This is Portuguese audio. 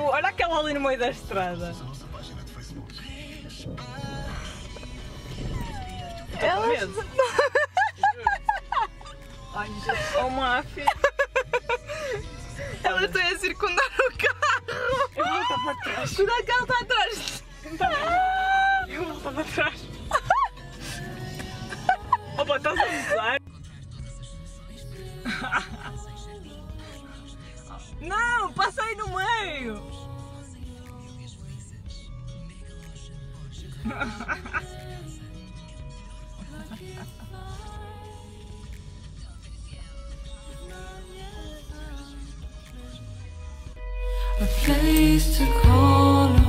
tipo, olha aquela ali no meio da estrada. Ela... medo. Ai, gente, oh, máfia. Ela está a circundar o carro. Eu vou estar para trás. Cuidado que ela está atrás. Eu vou estar para trás. Opa, estás a usar? Não, no! A place to call